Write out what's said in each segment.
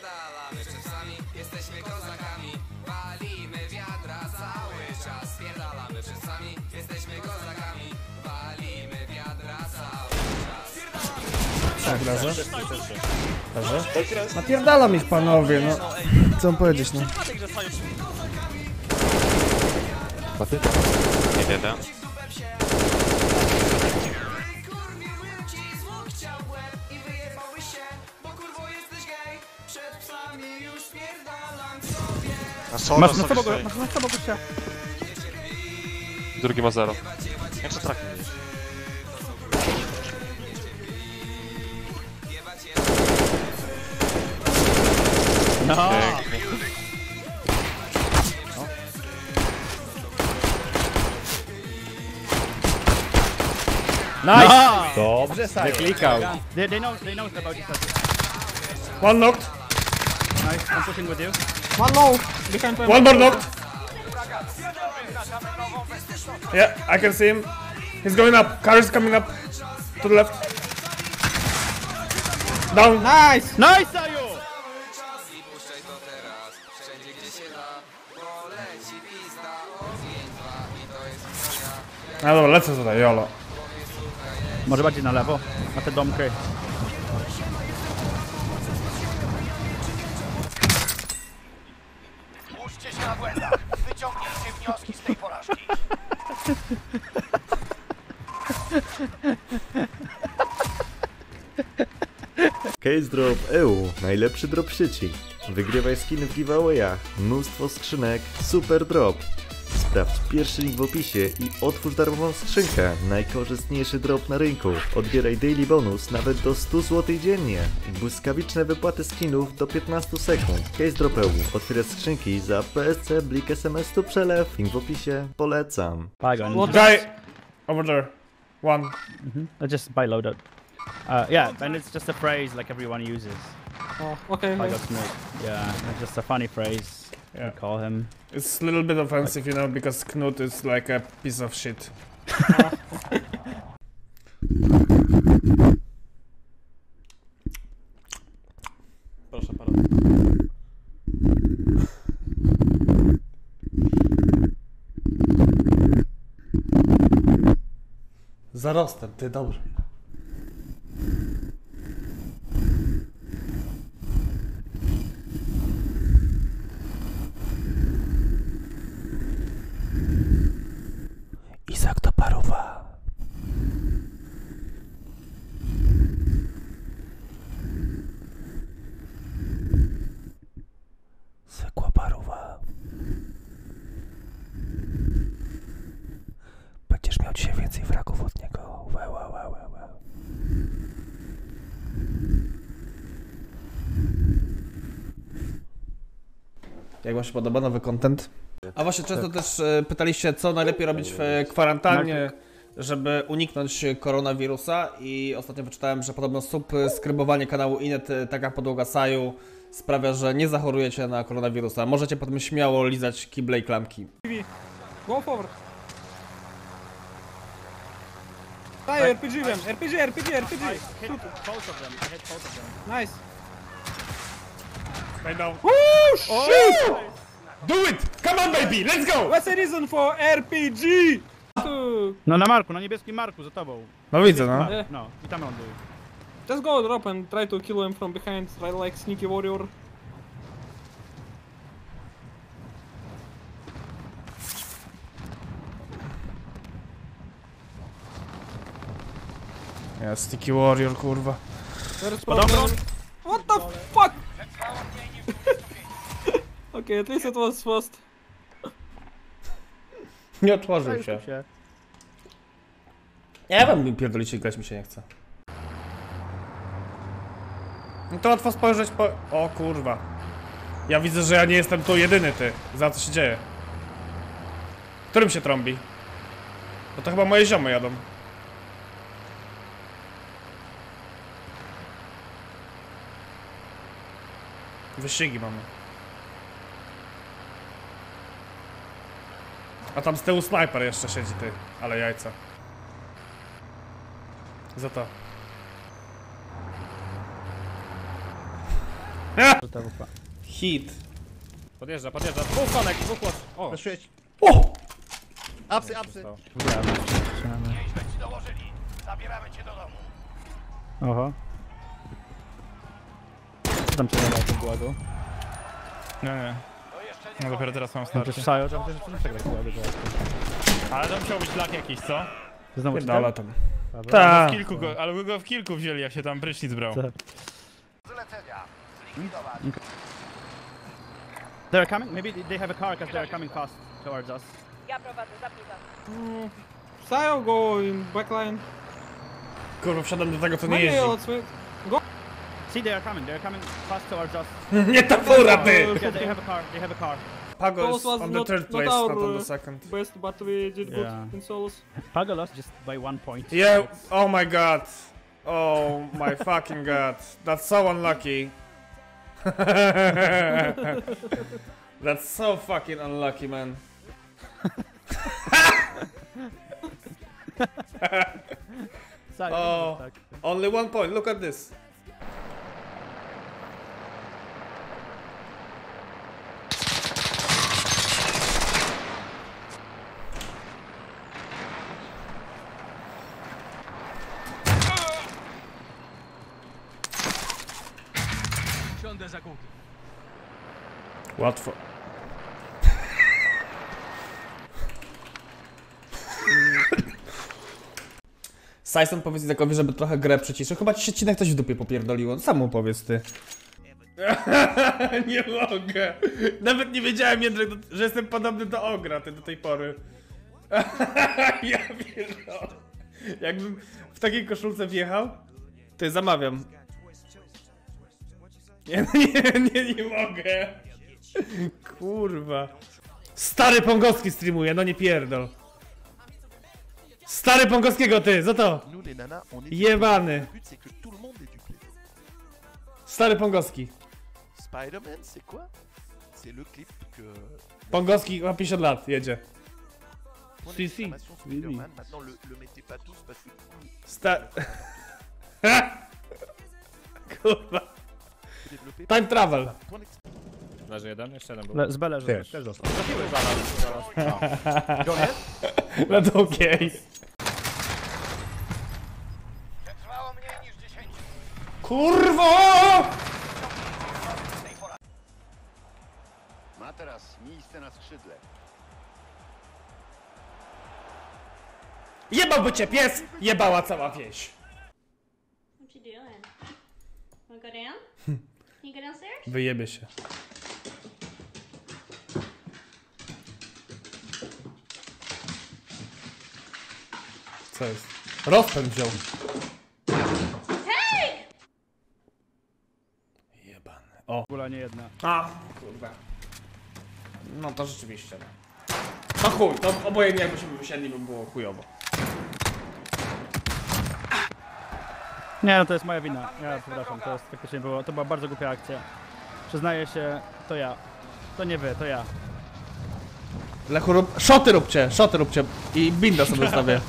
Spierdalamy czasami, jesteśmy kozakami Walimy wiadra cały czas Spierdalamy czasami, jesteśmy kozakami Walimy wiadra cały czas Tak, leży. Leży. Napierdalam ich panowie, no. Co mam powiedzieć, no. Nie jeden. Na solo Masz na sobie sobą, stoi. masz na sobą gościa. Drugi ma zero. Jak co trafi mieć? No. Pięknie. Nice! Dobrze, Sajo. Klikał. They, they know they know about this. One knocked. Nice. I'm pushing with you. One low. Behind my One more knocked. Yeah, I can see him. He's going up. Car is coming up. To the left. Down. Nice! Nice, jest historia No dobra, lecę tutaj, jolo. Może bardziej na lewo, na te domki. Case Drop EU, najlepszy drop sieci. Wygrywaj skiny w giveawayach, mnóstwo skrzynek, super drop. Sprawdź pierwszy link w opisie i otwórz darmową skrzynkę. Najkorzystniejszy drop na rynku. Odbieraj daily bonus nawet do 100 zł dziennie. Błyskawiczne wypłaty skinów do 15 sekund. Case Drop EU. Otwieraj skrzynki za PSC, Blik SMS tu przelew. Link w opisie. Polecam. Pagon. Guy over there. One. Let's just buy loadout. Uh, yeah, and it's just a phrase like everyone uses. Oh, okay. Pagon Snook. Yeah, it's just a funny phrase. Yeah. We call him. It's a little bit offensive, you know, because Knut is like a piece of shit. Proszę bardzo. Zarostem, ty dobrze. Jak wam się podoba nowy content? A właśnie często też e, pytaliście, co najlepiej robić w e, kwarantannie, żeby uniknąć koronawirusa i ostatnio wyczytałem, że podobno subskrybowanie kanału Inet, e, taka podłoga Saju sprawia, że nie zachorujecie na koronawirusa. Możecie potem śmiało lizać kible i klamki. Go forward. Fire, RPG them. RPG, RPG, RPG. Hit both of them. I hit both of them. Nice. Right now. Woo! Shoot! Do it! Come on baby, let's go! What's the reason for RPG? No na marku, na niebieskim marku za tobą. No widzę, no. No, i tam ląduj. just go drop and try to kill him from behind, right like sneaky warrior. Ja, Sticky Warrior, kurwa. What the fuck? Okay, at least it was fast. Nie otworzył się. się. Wiem, mi pierdolicie, grać mi się nie chce. No to łatwo spojrzeć po... O kurwa. Ja widzę, że ja nie jestem tu jedyny, ty. Za co się dzieje? Którym się trąbi? Bo to chyba moje ziomy jadą. Wyścigi mamy. A tam z tyłu snajper jeszcze siedzi, ty. Ale jajca. Za to. Hit. Podjeżdża, podjeżdża. Dwóch konek, dwóch łot. O! O! Apsy, apsy. Nieźle ci dołożyli. Zabieramy cię do domu. Oho. Tam się nadaje w tym? Nie, nie. Nie No dopiero teraz mam starcie. jest Sajo, to przecież nie przegrać gułagu. Ale to musiał być lak jakiś, co? To znowu Pierdala tam. Dobra. Ta. W kilku go, ale go w kilku wzięli, jak się tam prysznic brał. Zlecenia. Zlikwidować. They're coming? Maybe they have a car because they're coming fast towards us. Ja prowadzę, zapraszam. Sayo go in backline. Kurwa, wsiadam do tego, co nie Maybe jeździ. Let's wait. See, they are coming. They're coming fast towards us. Nie ta fura, ty! Yeah, they have a car. They have a car. Pago is was on the not- third place, our, not on the second. Best, but we did good in solos. Pago lost just by one point. Yeah, oh my god. Oh my fucking god. That's so unlucky. That's so fucking unlucky, man. Sajo, Oh. Only one point, look at this. Łatwo. Syson powiedz Izakowi, żeby trochę grę przyciszył. Chyba ci się cinek coś w dupie popierdoliło. Sam mu powiedz ty. nie mogę. Nawet nie wiedziałem, Jędrek, że jestem podobny do Ogra ty do tej pory. ja pierdolę. Jakbym w takiej koszulce wjechał, to je zamawiam. Nie, nie, nie, nie mogę. Kurwa. Stary Pongowski streamuje, no nie pierdol. Stary Pongowskiego ty, za to. Jebany. Stary Pongowski. Spider-Man, c'est quoi C'est le clip que. Pongowski ma 50 lat, jedzie. Si, si. Maintenant, le, le mettez pas tous parce que du coup, Sta... Kurwa. Time travel. Leży jeden, jeszcze jeden był. Le, z B leży też. That's okay. Przetrwało mniej niż 10. Kurwo! Ma teraz miejsce na skrzydle. Jebałby cię pies! Jebała cała wieś. What you doing? Wanna go down? Wyjebie się. Co jest? Rozpęd wziął. Jebany. O. W ogóle nie jedna. A, kurwa. No to rzeczywiście. No, no chuj, to obojętnie jakbyśmy wysiedli, by było chujowo. Nie, no to jest moja wina. Ja przepraszam, to jest faktycznie było, to była bardzo głupia akcja. Przyznaję się, to ja. To nie wy, to ja. Lechu, rób... Szoty róbcie, szoty róbcie. I binda sobie ustawię.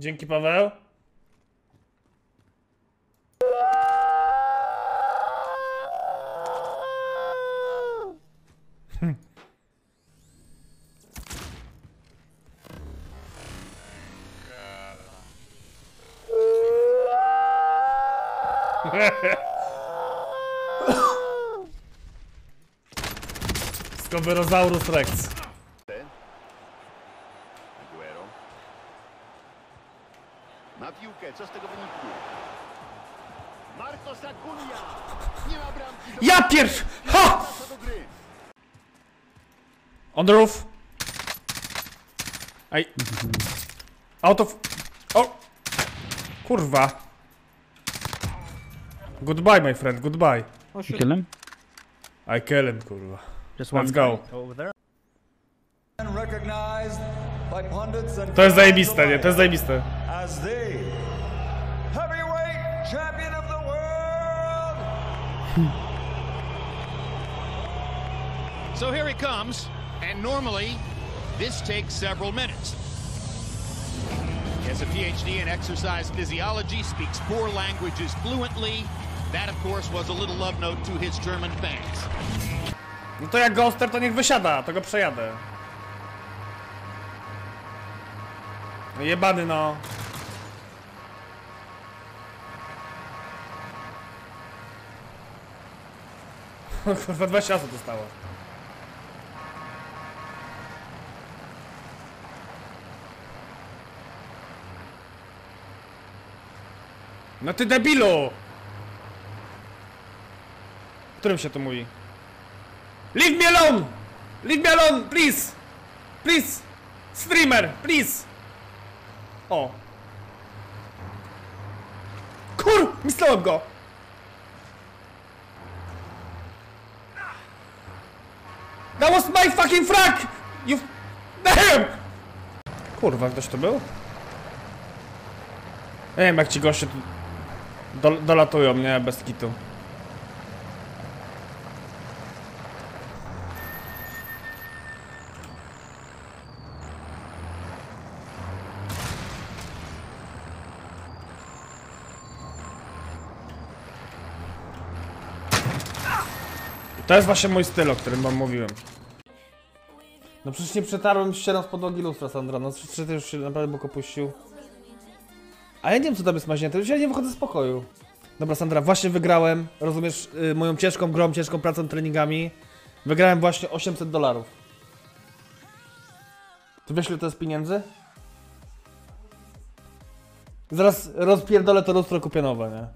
Dzięki Paweł. Scoberosaurus Rex. Co z tego wyniknie? Marcos Acuna! Nie ma bramki! do- Ja pierw! Ha! Wraca do gry. On the roof. Ej. Out of... O! Kurwa. Goodbye, my friend, goodbye. Oh shit. Kill him? I kill him, kurwa. Just one Let's go. over there. To jest zajebiste, nie? To jest zajebiste. as the Hmm. So here he comes, and normally this takes several minutes. He has a PhD in exercise physiology, speaks four languages fluently. That, of course, was a little love note to his German fans. No to jak Ghoster, to niech wysiada, to go przejadę. Jebany no. kurwa, 20 razy dostało. No ty debilu! Którym się to mówi? Leave me alone! Leave me alone, please! Please! Streamer, please! O! Kur! Myślałem go! That was my fucking frag! You... Damn! Kurwa, ktoś to był? Nie wiem jak ci goście tu... Dol dolatują, nie? Bez kitu. To jest właśnie mój styl, o którym wam mówiłem. No przecież nie przetarłem ścierą z podłogi lustra, Sandra. No przecież ty już się naprawdę bok opuścił. A ja nie wiem, co tam jest maźnięte. Ja nie wychodzę z pokoju. Dobra, Sandra, właśnie wygrałem. Rozumiesz, y, moją ciężką grą, ciężką pracą, treningami. Wygrałem właśnie 800 dolarów. Ty wiesz, ile to jest pieniędzy? Zaraz rozpierdolę to lustro kupię nowe, nie?